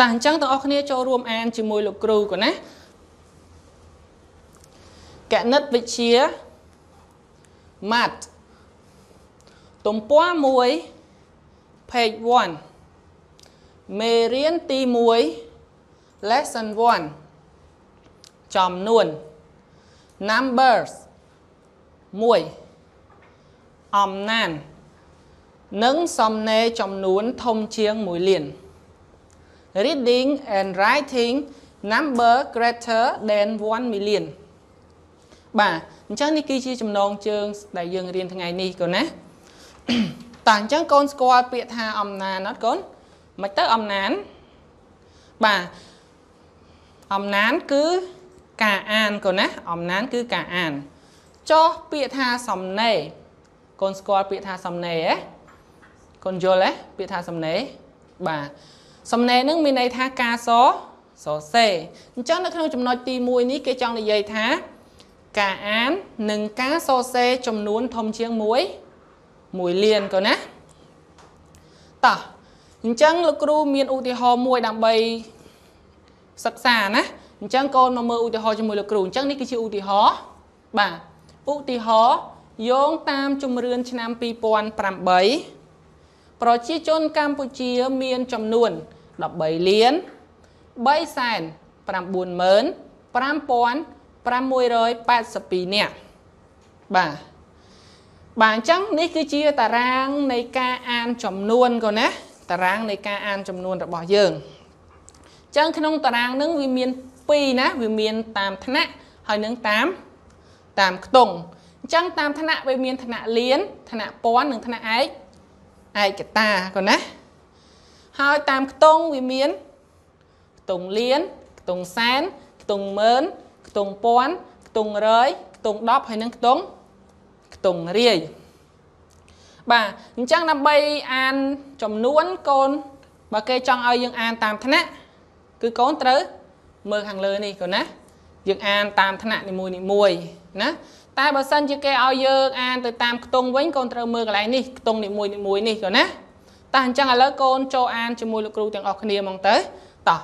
តាអញ្ចឹងទាំងអស់គ្នាចូលរួមអានជាមួយលោកគ្រូកូនណាគណិតវិទ្យា Math ទំព័រ1 page 1មេរៀនទី1 lesson 1ចំនួន numbers 1អំណាន និងសំណេរចំនួនធំជាង1លាន reading and writing number greater than 1 million បាទអញ្ចឹងនេះគឺជាចំណងជើងដែលយើងរៀនថ្ងៃនេះកូនណាតើអញ្ចឹងកូនស្គាល់ពាក្យថាអំណានអត់កូនមិនទៅអំណានបាទអំណានគឺការអានកូនណាអំណានគឺការអានចោះពាក្យថាសំណេរកូនស្គាល់ពាក្យថាសំណេរហ៎កូនយល់ទេពាក្យថាសំណេរបាទ សំណេរនឹងមានន័យថាការសសរសេរអញ្ចឹងនៅក្នុងចំណុចទី1នេះគេចង់និយាយថាការអាននិងការសរសេរចំនួនធំជាង1 1លានកូនណាតោះអញ្ចឹងលោកគ្រូមានឧទាហរណ៍មួយដើម្បីសិក្សាណាអញ្ចឹងកូនមកមើលឧទាហរណ៍ជាមួយលោកគ្រូអញ្ចឹងនេះគឺជាឧទាហរណ៍បាទឧទាហរណ៍យោងតាមជំរឿនឆ្នាំ2008 ប្រជាជនកម្ពុជាមានចំនួន13លាន3សែន95000 682នាក់បាទបាទអញ្ចឹងនេះគឺជាតារាងនៃការអានចំនួនកូនណាតារាងនៃការអានចំនួនរបស់យើងអញ្ចឹងក្នុងតារាងនឹងវាមាន2ណាវាមានតាមថ្នាក់ហើយនឹងតាមតាមខ្ទង់អញ្ចឹងតាមថ្នាក់វាមានថ្នាក់លានថ្នាក់ពាន់និងថ្នាក់ឯក ឯកតាកូនណាហើយតាមខ្ទង់វាមានខ្ទង់លានខ្ទង់សែនខ្ទង់ម៉ឺនខ្ទង់ពាន់ខ្ទង់រយខ្ទង់10ហើយនិងខ្ទង់ខ្ទង់រាយបាទអញ្ចឹងដើម្បីអានចំនួនកូនបើគេចង់ឲ្យយើងអានតាមថ្នាក់គឺកូនត្រូវមើលខាងលើនេះកូនណាយើងអានតាមថ្នាក់នីមួយនីមួយណា តែបើសិនជាគេឲ្យយើងអានទៅតាមខ្ទង់វិញកូនត្រូវមើលកន្លែងនេះខ្ទង់នីមួយនីមួយនេះកូនណាតោះអញ្ចឹងឥឡូវកូនចូលអានជាមួយលោកគ្រូទាំងអស់គ្នាហ្មងទៅតោះ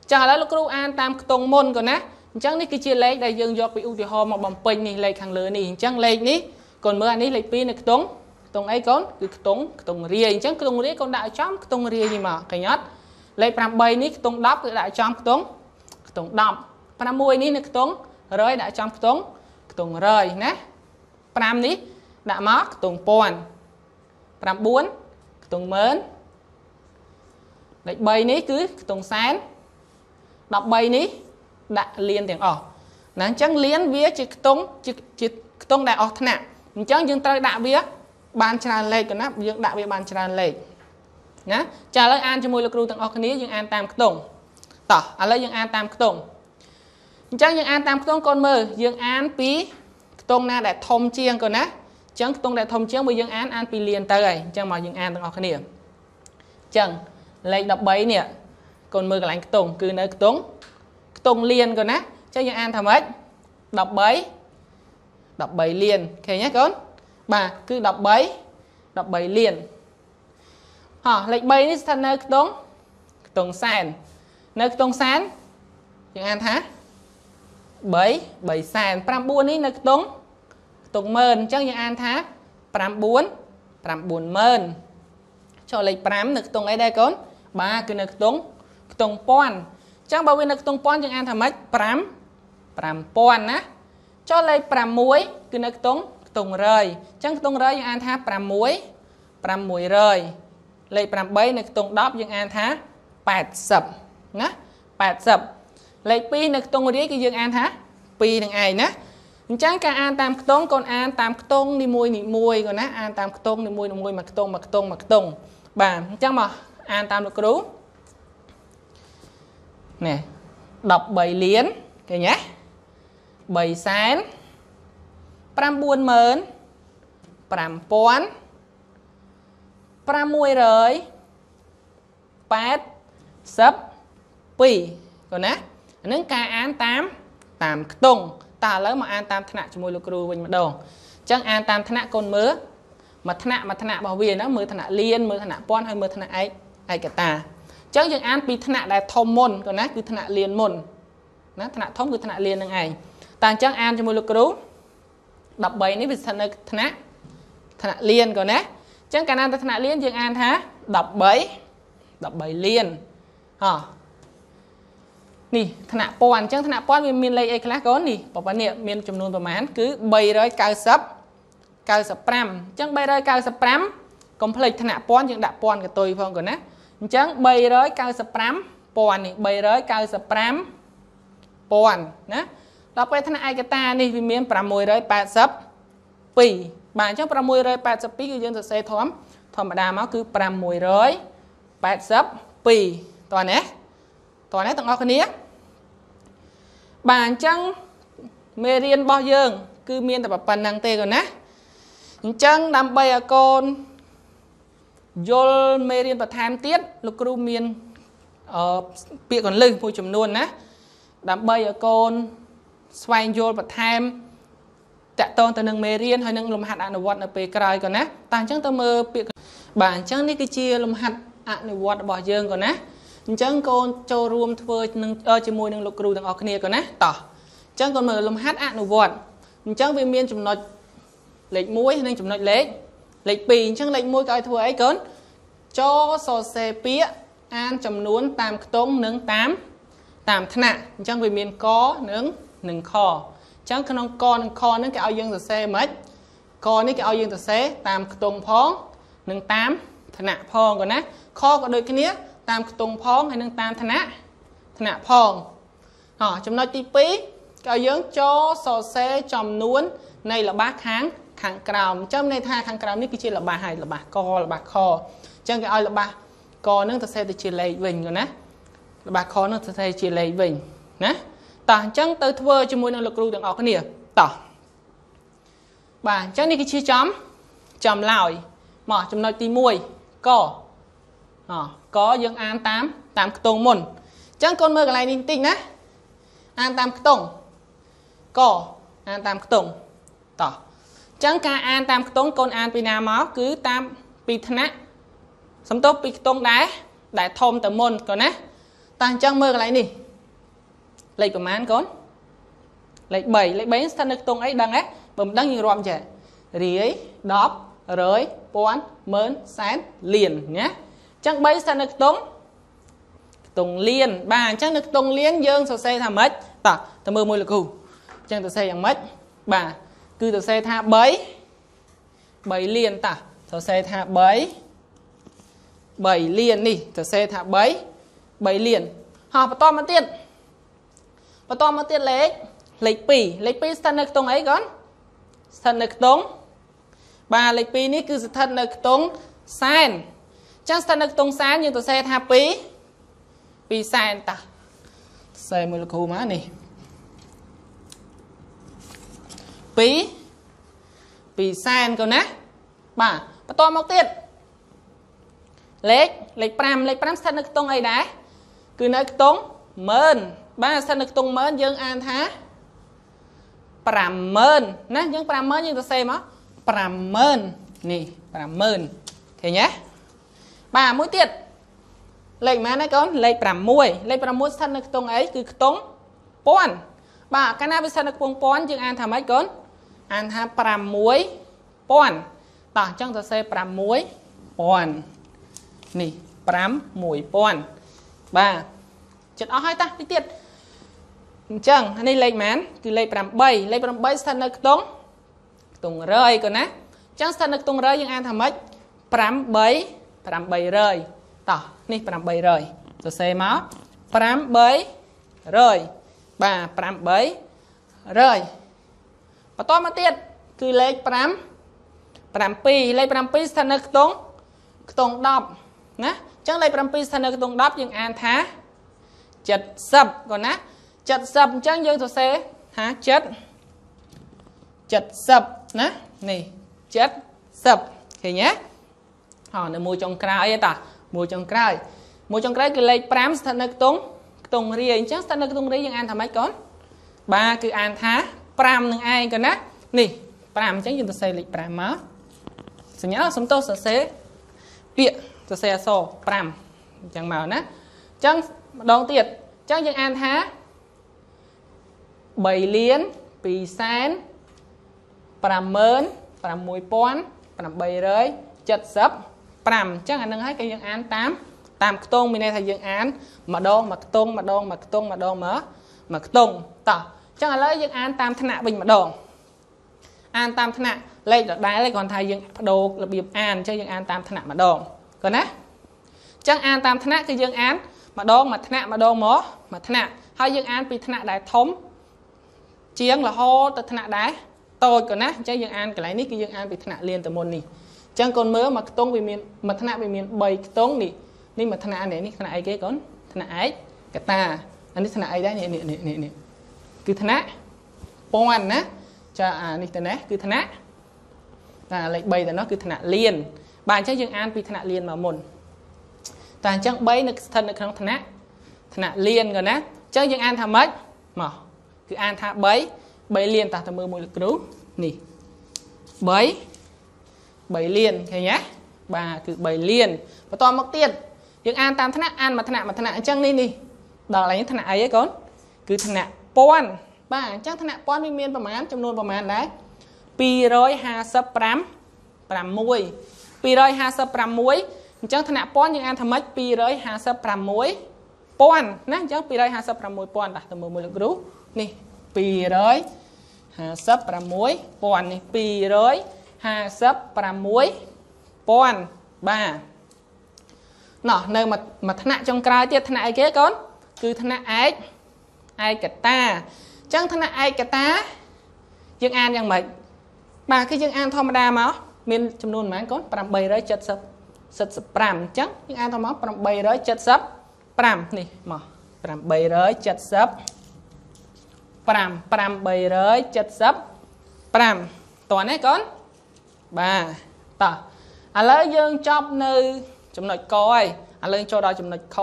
អញ្ចឹងឥឡូវលោកគ្រូអានតាមខ្ទង់មុនកូនណាអញ្ចឹងនេះគឺជាលេខដែលយើងយកពីឧទាហរណ៍មកបំពេញនេះលេខខាងលើនេះអញ្ចឹងលេខនេះកូនមើលអានេះលេខ2នៅខ្ទង់ខ្ទង់អីកូនគឺខ្ទង់ខ្ទង់រាយអញ្ចឹងខ្ទង់រាយកូនដាក់ឲ្យចំខ្ទង់រាយនេះមកឃើញអត់លេខ8នេះខ្ទង់10គឺដាក់ឲ្យចំខ្ទង់ខ្ទង់10 6នេះនៅខ្ទង់100ដាក់ចំខ្ទង់ខ្ទង់100ណា5នេះដាក់មកខ្ទង់ពាន់9ខ្ទង់ម៉ឺនលេខ3នេះគឺខ្ទង់សែន13នេះដាក់លៀនទាំងអស់ណាអញ្ចឹងលៀនវាជាខ្ទង់ជាជាខ្ទង់ដែលអស់ថ្នាក់អញ្ចឹងយើងត្រូវដាក់វា បានច្រើនលេខកណាយើងដាក់វាបានច្រើនលេខណាចាឥឡូវអានជាមួយលោកគ្រូទាំងអស់គ្នាយើងអានតាមខ្ទង់តោះឥឡូវយើងអានតាមខ្ទង់ អញ្ចឹងយើងអានតាមខ្ទង់កូនមើលយើងអានពីខ្ទង់ណាដែលធំជាងកូនណាអញ្ចឹងខ្ទង់ដែលធំជាងបើយើងអានអានពីលៀនទៅហើយអញ្ចឹងមកយើងអានទាំងអស់គ្នាអញ្ចឹងលេខ13នេះកូនមើលកន្លែងខ្ទង់គឺនៅខ្ទង់ខ្ទង់លានកូនណាចឹងយើងអានថាម៉េច13 13លានឃើញទេកូនបាទគឺ13 13លានហោះលេខ3នេះស្ថិតនៅខ្ទង់ខ្ទង់សែននៅខ្ទង់សែនយើងអានថា 3 3សែន9នេះនៅខ្ទង់ខ្ទង់ម៉ឺនអញ្ចឹងយើងអានថា9 9ម៉ឺនចុះលេខ5នៅខ្ទង់អីដែរកូនបាទគឺនៅខ្ទង់ខ្ទង់ពាន់អញ្ចឹងបើវានៅខ្ទង់ពាន់យើងអានថាម៉េច5 5000ណាចុះលេខ6គឺនៅខ្ទង់ខ្ទង់រយអញ្ចឹងខ្ទង់រយយើងអានថា6 600លេខ8នៅខ្ទង់10យើងអានថា80ណា80 លេខ2នៅខ្ទង់រាយគឺយើងអានថា2នឹងឯងណាអញ្ចឹងការអានតាមខ្ទង់កូនអានតាមខ្ទង់នីមួយនីមួយកូនណាអានតាមខ្ទង់នីមួយនីមួយមួយខ្ទង់មួយខ្ទង់មួយខ្ទង់បាទអញ្ចឹងមកអានតាមលោកគ្រូនេះ13លានឃើញទេ3សែន9ម៉ឺន5000 682កូនណា អានឹងការអានតាមតាមខ្ទង់តើឥឡូវមកអានតាមថ្នាក់ជាមួយលោកគ្រូវិញម្ដងអញ្ចឹងអានតាមថ្នាក់កូនមើលមួយថ្នាក់មួយថ្នាក់របស់វាណាមើលថ្នាក់លៀនមើលថ្នាក់ពាន់ហើយមើលថ្នាក់ឯកឯកតាអអញ្ចឹងយើងអានពីថ្នាក់ដែលធំមុនក៏ណាគឺថ្នាក់លៀនមុនណាថ្នាក់ធំគឺថ្នាក់លៀននឹងឯងតែអញ្ចឹងអានជាមួយលោកគ្រូ13នេះវាស្ថិតនៅថ្នាក់ថ្នាក់លៀនក៏ណាអញ្ចឹងកាលណាទៅថ្នាក់លៀនយើងអានថា13 13លៀនហ៎ នេះថ្នាក់ពាន់អញ្ចឹងថ្នាក់ពាន់វាមានលេខអីខ្លះកូននេះប៉ប៉ានេះមានចំនួនប្រមាណគឺ390 95អញ្ចឹង395កុំភ្លេចថ្នាក់ពាន់យើងដាក់ពាន់កតុយផងកូនណាអញ្ចឹង395ពាន់នេះ395ពាន់ណាដល់ពេលថ្នាក់ឯកតានេះវាមាន682បាទអញ្ចឹង682គឺយើងសរសេរធម្មធម្មតាមកគឺ682តោះណា តោះណាទាំងអស់គ្នាបាទអញ្ចឹងមេរៀនរបស់យើង គឺមានតែប៉ុណ្្នឹងទេកូនណាអញ្ចឹងដើម្បីឲ្យកូនយល់មេរៀនបន្ថែមទៀតលោកគ្រូមានអឺពាក្យកលឹះមួយចំនួនណា ដើម្បីឲ្យកូនស្វែងយល់បន្ថែមតកតងទៅនឹងមេរៀនហើយនឹងលំហាត់អនុវត្តនៅពេលក្រោយក៏ណាតែអញ្ចឹងទៅមើលពាក្យបាទអញ្ចឹងនេះគឺជាលំហាត់អនុវត្តរបស់យើងក៏ណា អញ្ចឹងកូនចូលរួមធ្វើនឹងជាមួយនឹងលោកគ្រូទាំងអស់គ្នាក៏ណាតោះអញ្ចឹងកូនមើលលំហាត់អនុវត្តអញ្ចឹងវាមានចំណុចលេខ1និងចំណុចលេខលេខ2អញ្ចឹងលេខ1ក៏ឲ្យធ្វើអីកូនចូលសរសេរពាក្យអានចំនួនតាមខ្ទង់និងតាមតាមថ្នាក់អញ្ចឹងវាមានកនិងនិងខអញ្ចឹងក្នុងកនិងខហ្នឹងគេឲ្យយើងសរសេរមិនកនេះគេឲ្យយើងសរសេរតាមខ្ទង់ផងនិងតាមថ្នាក់ផងក៏ណាខក៏ដូចគ្នា តាមខ្ទង់ផងហើយនិងតាមឋានៈឋានៈផងហ៎ចំណុចទី2គេឲ្យយើងចូលសរសេរចំនួន នៃល្បះខាងខាងក្រោមអញ្ចឹងន័យថាខាងក្រោមនេះគឺជាល្បះហើយល្បះកល្បះខអញ្ចឹងគេឲ្យល្បះកនឹងសរសេរទៅជាលេខវិញណាល្បះខនឹងសរសេរជាលេខវិញណាតោះអញ្ចឹងទៅធ្វើជាមួយនឹងលោកគ្រូទាំងអស់គ្នាតោះបាទអញ្ចឹងនេះគឺជាចំចំឡើយមកចំណុចទី1ក អកយើងអានតាមតាមខ្ទង់មុនអញ្ចឹងកូនមើលកន្លែងនេះបន្តិចណាអានតាមខ្ទង់កអានតាមខ្ទង់តោះអញ្ចឹងការអានតាមខ្ទង់កូនអានពីណាមកគឺតាមពីថ្នាក់សំទោសពីខ្ទង់ដែរដែលធំទៅមុនកូនណាតោះអញ្ចឹងមើលកន្លែងនេះលេខប្រមាណកូនលេខ3លេខ3ស្ថិតនៅខ្ទង់អីដឹងទេបើមិនដឹងយើងរាប់ចេះរាយ10រយពាន់ម៉ឺនសែនលានណា ចឹង3ស្ថិតនៅខ្ទង់ខ្ទង់លៀនបាទអញ្ចឹងនៅខ្ទង់លៀនយើងសរសេរថាម៉េចតោះទៅមើលមួយលោកគ្រូអញ្ចឹងសរសេរយ៉ាងម៉េចបាទគឺសរសេរថា3 3លៀនតោះសរសេរថា3 3លៀននេះសរសេរថា3 3លៀនហោះបន្តមកទៀតបន្តមកទៀតលេខលេខ2លេខ2ស្ថិតនៅខ្ទង់អីកូនស្ថិតនៅខ្ទង់បាទលេខ2នេះគឺស្ថិតនៅខ្ទង់សែន ចឹងស្ថិតនៅខ្ទង់សែនយើងទៅសេថា2 2សែនតាសេមួយលោកគ្រូមកនេះ2 2សែនកូនណាបាទបន្តមកទៀតលេខលេខ5លេខ5ស្ថិតនៅខ្ទង់អីដែរគឺនៅខ្ទង់ម៉ឺនបាទស្ថិតនៅខ្ទង់ម៉ឺនយើងអានថា50000ណាយើង50000យើងទៅសេមក50000នេះ50000ឃើញទេ បាទមួយទៀតលេខប៉ុន្មានណាកូនលេខ6លេខ6ស្ថិតនៅខ្ទង់អីគឺខ្ទង់ពាន់បាទកាលណាវាស្ថិតនៅខ្ទង់ពាន់យើងអានថាម៉េចកូនអានថា6ពាន់តោះអញ្ចឹងសរសេរ6ពាន់នេះ5 1000បាទចិត្តអស់ហើយតាតិចទៀតអញ្ចឹងនេះលេខប៉ុន្មានគឺលេខ8លេខ8ស្ថិតនៅខ្ទង់ខ្ទង់រយកូនណាអញ្ចឹងស្ថិតនៅខ្ទង់រយយើងអានថាម៉េច8 800តោះនេះ800សរសេរមក800បាទ800បន្តមកទៀតគឺលេខ5 7លេខ7ស្ថិតនៅខ្ទង់ខ្ទង់10ណាអញ្ចឹងលេខ7ស្ថិតនៅខ្ទង់10យើងអានថា70គាត់ណា70អញ្ចឹងយើងសរសេរថា7 70ណានេះ70ឃើញទេ ហ៎នៅមួយចុងក្រោយទេតាមួយចុងក្រោយមួយចុងក្រោយគឺលេខ5ស្ថិតនៅខ្ទង់ខ្ទង់រាយអញ្ចឹងស្ថិតនៅខ្ទង់រាយយើងអានថាម៉េចកូនបាទគឺអានថា5នឹងឯងកូនណានេះ5អញ្ចឹងយើងសរសេរលេខ5មកសញ្ញាសំទោសសរសេរពាក្យសរសេរអក្សរ5អញ្ចឹងមកណាចឹងម្ដងទៀតចឹងយើងអានថា3លាន2សែន 56875អញ្ចឹងអានឹងហើយគេយើងអានតាមតាមខ្ទង់មានន័យថាយើងអានម្ដងមួយខ្ទង់ម្ដងមួយខ្ទង់ម្ដងមកមួយខ្ទង់តោះអញ្ចឹងឥឡូវយើងអានតាមថ្នាក់វិញម្ដងអានតាមថ្នាក់លេខដដែលឯងគ្រាន់ថាយើងបដូររបៀបអានអញ្ចឹងយើងអានតាមថ្នាក់ម្ដងគាត់ណាអញ្ចឹងអានតាមថ្នាក់គឺយើងអានម្ដងមួយថ្នាក់ម្ដងមកមួយថ្នាក់ហើយយើងអានពីថ្នាក់ដែលធំជាងរហូតទៅថ្នាក់ដែលតូចក៏ណាអញ្ចឹងយើងអានកន្លែងនេះគឺយើងអានពីថ្នាក់លៀនទៅមុននេះអញ្ចឹងកូនមើលមួយខ្ទង់វាមានមួយថ្នាក់វាមាន3ខ្ទង់នេះនេះមួយថ្នាក់នេះនេះថ្នាក់អីគេកូនថ្នាក់ឯកកតាអានេះថ្នាក់អីដែរនេះនេះនេះនេះគឺថ្នាក់ពាន់ណាចាអានេះទៅនេះគឺថ្នាក់តែលេខ3ទៅនោះគឺថ្នាក់លៀនបាទអញ្ចឹងយើងអានពីថ្នាក់លៀនមកមុនតែអញ្ចឹង3នៅស្ថិតនៅក្នុងថ្នាក់ថ្នាក់លៀនក៏ណាអញ្ចឹងយើងអានថាម៉េចមកគឺអានថា3 3លានតាទៅមើលមួយលោកគ្រូនេះ3 3លានឃើញទេបាទគឺ3លានបន្តមកទៀតយើងអានតាមថ្នាក់អានមួយថ្នាក់មួយថ្នាក់អញ្ចឹងនេះនេះដល់ឯងថ្នាក់អីហ៎កូនគឺថ្នាក់ពាន់បាទអញ្ចឹងថ្នាក់ពាន់វាមានប្រមាណចំនួនប្រមាណដែរ255 6 256អញ្ចឹងថ្នាក់ពាន់យើងអានថាម៉េច256ពាន់ណាអញ្ចឹង256ពាន់តាទៅមើលមួយលោកគ្រូនេះ200 56,000នេះ256,000បាទណោះនៅមួយថ្នាក់ចុងក្រោយទៀតថ្នាក់អីគេកូនគឺថ្នាក់ឯកឯកតាអញ្ចឹងថ្នាក់ឯកតាយើងអានយ៉ាងម៉េចបាទគឺយើងអានធម្មតាមកមានចំនួនប៉ុន្មានកូន870 75អញ្ចឹងយើងអានទៅមក875នេះមក870 5 5 375តើណាកូន បាទតោះឥឡូវយើងចប់នៅ ចំណុចកហើយឥឡូវចូលដល់ចំណុចខ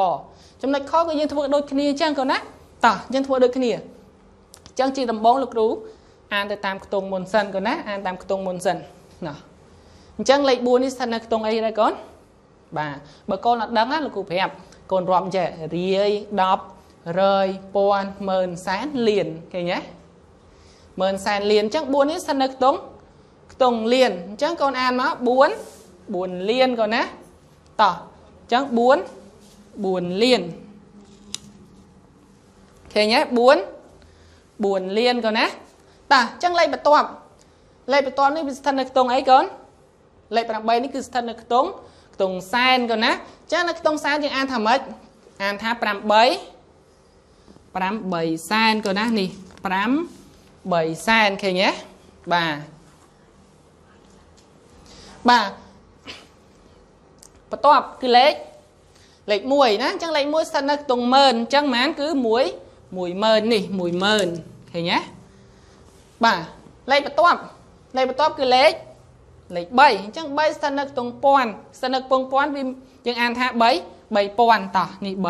ចំណុចខគឺយើងធ្វើដូចគ្នាអញ្ចឹងកូនណាតោះយើងធ្វើដូចគ្នាអញ្ចឹងជាដំបូងលោកគ្រូអានទៅតាមខ្ទង់មុនសិនកូនណាអានតាមខ្ទង់មុនសិនណោះអញ្ចឹងលេខ4នេះស្ថិតនៅខ្ទង់អីដែរកូនបាទបើកូនអត់ដឹងណាលោកគ្រូប្រាប់កូនរាប់ចេះរាយ10រយពាន់ម៉ឺនសែនលានឃើញទេម៉ឺនសែនលានអញ្ចឹង4នេះស្ថិតនៅខ្ទង់ ខ្ទង់លានអញ្ចឹងកូនអានមក4 4លានកូនណាតោះអញ្ចឹង4 4លានឃើញទេ4 4លានកូនណាតោះអញ្ចឹងលេខបន្ទាប់លេខបន្ទាប់នេះវាស្ថិតនៅខ្ទង់អីកូនលេខ8នេះគឺស្ថិតនៅខ្ទង់ខ្ទង់សែនកូនណាអញ្ចឹងនៅខ្ទង់សែនយើងអានថាម៉េចអានថា8 5 3សែនក៏ណានេះ5 3សែនឃើញទេបាទ បាទបន្ទាប់គឺលេខលេខ1ណាអញ្ចឹងលេខ1ស្ថិតនៅខ្ទង់ម៉ឺនអញ្ចឹងប៉ុន្មានគឺ1 10000នេះ10000ឃើញទេបាទលេខបន្ទាប់លេខបន្ទាប់គឺលេខលេខ3អញ្ចឹង3ស្ថិតនៅខ្ទង់ពាន់ស្ថិតនៅខ្ពង់ពាន់វាយើងអានថា3 3000តោះនេះ3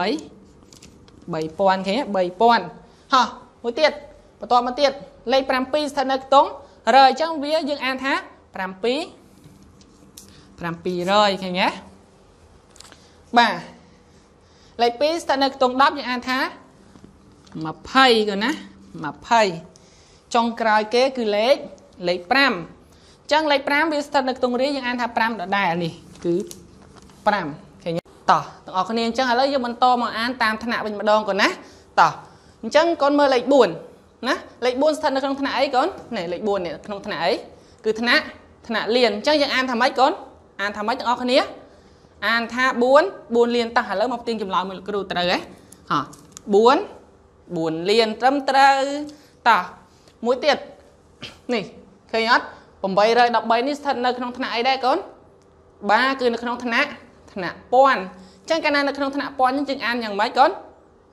3000ឃើញ3000ហោះមួយទៀតបន្តមកទៀតលេខ7ស្ថិតនៅខ្ទង់រអញ្ចឹងវាយើងអានថា7 700ឃើញទេបាទលេខ2ស្ថិតនៅខ្ទង់10យើងអានថា20ក៏ណា20ចុងក្រោយគេគឺលេខលេខ5អញ្ចឹងលេខ5វាស្ថិតនៅខ្ទង់រាយយើងអានថា5ដដែលនេះគឺ5តោះទាំងអស់គ្នាអញ្ចឹងឥឡូវយើងបន្តមកអានតាមថ្នាក់វិញម្ដងកូនណាតោះអញ្ចឹងកូនមើលលេខ4ណាលេខ4ស្ថិតនៅក្នុងថ្នាក់អីកូននេះលេខ4នេះក្នុងថ្នាក់អីគឺថ្នាក់ថ្នាក់លៀនអញ្ចឹងយើងអានថាម៉េចកូន អានថាម៉េចទាំងអស់គ្នាអានថា4 4លានតោះឥឡូវមកផ្ទៀងចម្លើយមួយលោកគ្រូត្រូវហ៎ហ៎4 4លានត្រឹមត្រូវតោះមួយទៀតនេះឃើញអត់813នេះស្ថិតនៅក្នុងថ្នាក់អីដែរកូនបាទគឺនៅក្នុងថ្នាក់ថ្នាក់ពាន់អញ្ចឹងកាលណានៅក្នុងថ្នាក់ពាន់អញ្ចឹងយើងអានយ៉ាងម៉េចកូន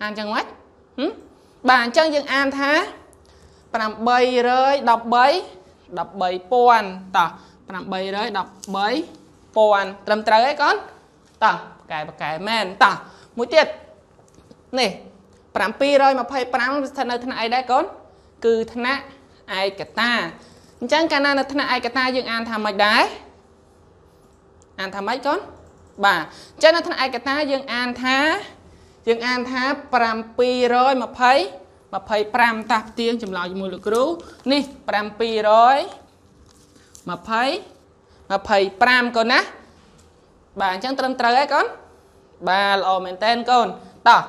អានយ៉ាងម៉េចហឹមបាទអញ្ចឹងយើងអានថា813 13000តោះ813 ត្រឹមត្រូវហើយកូនតោះបកែបកែមែនតោះមួយទៀតនេះ725ស្ថិតនៅថ្នាក់អីដែរកូនគឺថ្នាក់ឯកតាអញ្ចឹងកាលណានៅថ្នាក់ឯកតាយើងអានថាម៉េចដែរអានថាម៉េចកូនបាទអញ្ចឹងនៅថ្នាក់ឯកតាយើងអានថាយើងអានថា720 25តាស់ផ្ទៀងចម្លើយជាមួយលោកគ្រូនេះ720 25កូនណាបាទអញ្ចឹងត្រឹមត្រូវហើយកូនបាទល្អមែនតើកូនតោះ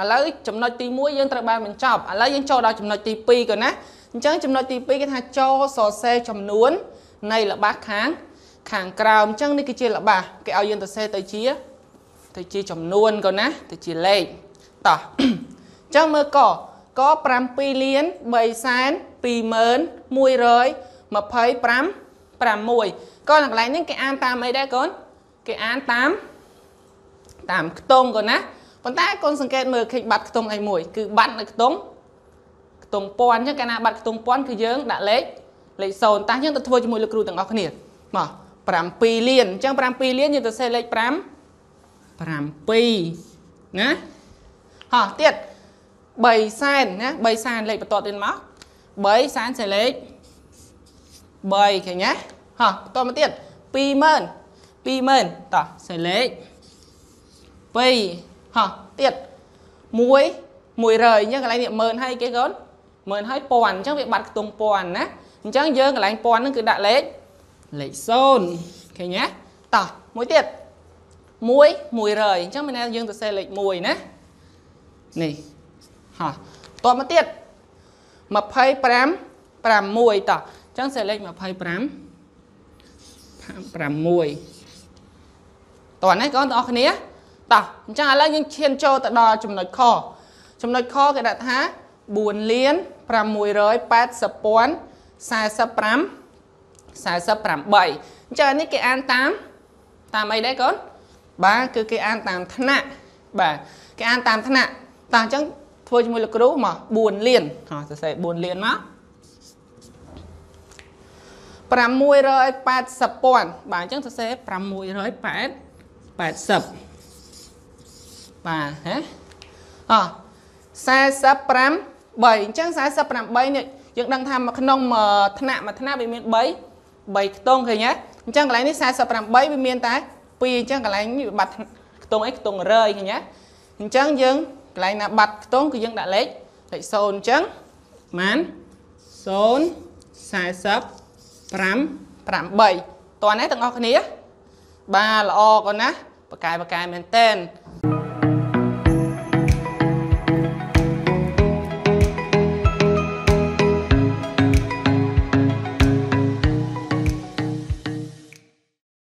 ឥឡូវចំណុចទី1យើងត្រូវបានបញ្ចប់ឥឡូវយើងចូលដល់ចំណុចទី2កូនណាអញ្ចឹងចំណុចទី2គេថាចូលសរសេរចំនួន នៃល្បះខាង ខាងក្រោមអញ្ចឹងនេះគឺជាល្បះគេឲ្យយើងទៅសេទៅជា ទៅជាចំនួនកូនណា ទៅជាលេខតោះអញ្ចឹងមើលកក7លាន3សែន20125 6កូនកន្លែងនេះគេអានតាមអីដែរកូនគេអានតាមតាមខ្ទង់កូនណាប៉ុន្តែកូនសង្កេតមើលឃើញបាត់ខ្ទង់អីមួយគឺបាត់នៅខ្ទង់ខ្ទង់ពាន់អញ្ចឹងកាលណាបាត់ខ្ទង់ពាន់គឺយើងដាក់លេខលេខ0តាំងអញ្ចឹងទៅធ្វើជាមួយលោកគ្រូទាំងអស់គ្នាមក7លានអញ្ចឹង7លានយើងទៅសេលេខ5 7ណាហោះទៀត3សែនណា3សែនលេខបន្ទាប់ទៀតមក3សែនសេលេខ 3ឃើញណាហោះបន្តមកទៀត20000 20000តោះសេលេខ2ហោះទៀត1 100អញ្ចឹងកន្លែងនេះ10000ហើយគេកូន10000ហើយពាន់អញ្ចឹងវាបាត់ខ្ទង់ពាន់ណាអញ្ចឹងយើងកន្លែងពាន់ហ្នឹងគឺដាក់លេខលេខ0ឃើញណាតោះមួយទៀត1 100អញ្ចឹងមានន័យយើងទៅសេលេខ1ណានេះហោះតមកទៀត25 6តោះ អញ្ចឹងសេលេខ25 6តោះនេះកូនទាំងអស់គ្នាតោះអញ្ចឹងឥឡូវយើងឈានចូលទៅដល់ចំណុចខចំណុចខគេដាក់ថា4លាន680ពាន់45 48អញ្ចឹងនេះគេអានតាមតាមអីដែរកូនបាទគឺគេអានតាមថ្នាក់បាទគេអានតាមថ្នាក់តោះអញ្ចឹងធ្វើជាមួយលោកគ្រូមក4លានហ៎សរសេរ4លានមក 680ពាន់បាទអញ្ចឹងសរសេរ680បាទហ៎អ45 3អញ្ចឹង48នេះយើងដឹងថាមកក្នុងថ្នាក់មួយថ្នាក់វាមាន3 3ខ្ទង់ឃើញទេអញ្ចឹងកន្លែងនេះ48វាមានតែ2អញ្ចឹងកន្លែងនេះវាបាត់ខ្ទង់អីខ្ទង់រយឃើញទេអញ្ចឹងយើងកន្លែងណាបាត់ខ្ទង់គឺយើងដាក់លេខលេខ0អញ្ចឹងប៉ុន្មាន0 40 5 8តោះនេះទាំងអស់គ្នា បាទល្អកូនណាបកកាយបកកាយមែនតែន